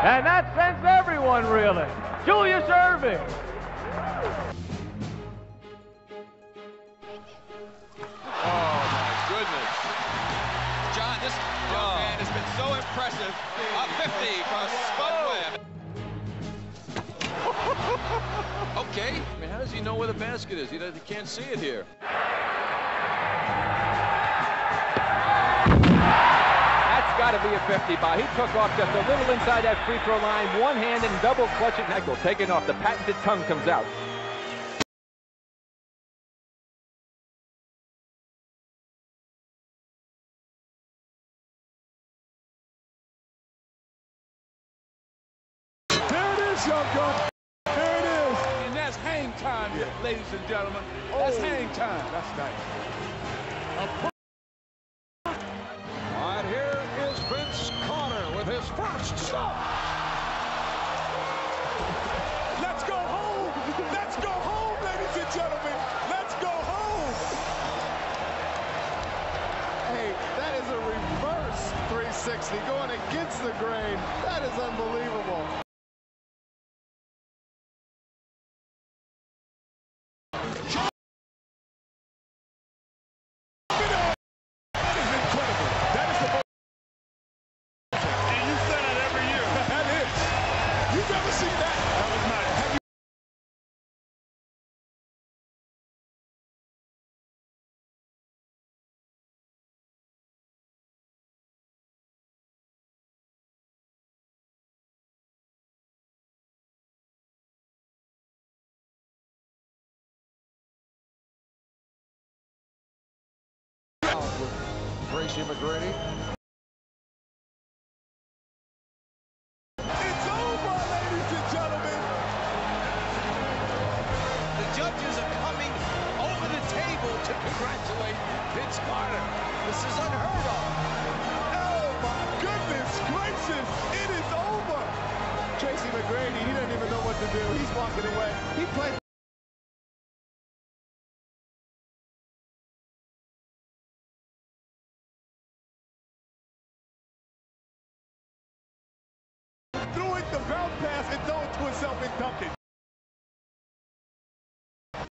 And that sends everyone reeling. Julius Erving. Oh, my goodness. John, this young Oh. man has been so impressive. A 50 for Spud Webb. Okay. I mean, how does he know where the basket is? He, he can't see it here. That's got to be a 50 by. He took off just a little inside that free throw line, one hand and double clutch at Neckel taking off. The patented tongue comes out. There it is, young gun. There it is. And that's hang time, ladies and gentlemen. That's oh. hang time. That's nice. First stop. Let's go home. Let's go home, ladies and gentlemen. Let's go home. Hey, that is a reverse 360 going against the grain. That is unbelievable. Tracy McGrady. It's over, ladies and gentlemen. The judges are coming over the table to congratulate Vince Carter. This is unheard of. Oh my goodness gracious! It is over. Tracy McGrady, he doesn't even know what to do. He's walking away. He played. The bounce pass and throw it to himself and dunked it.